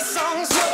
songs.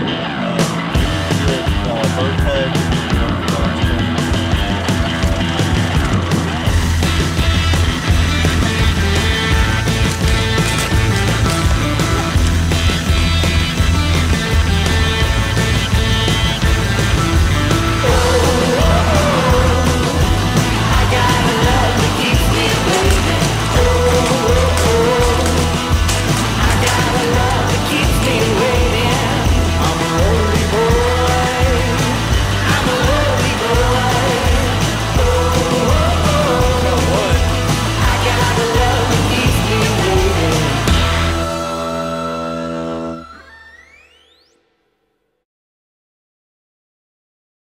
you bird.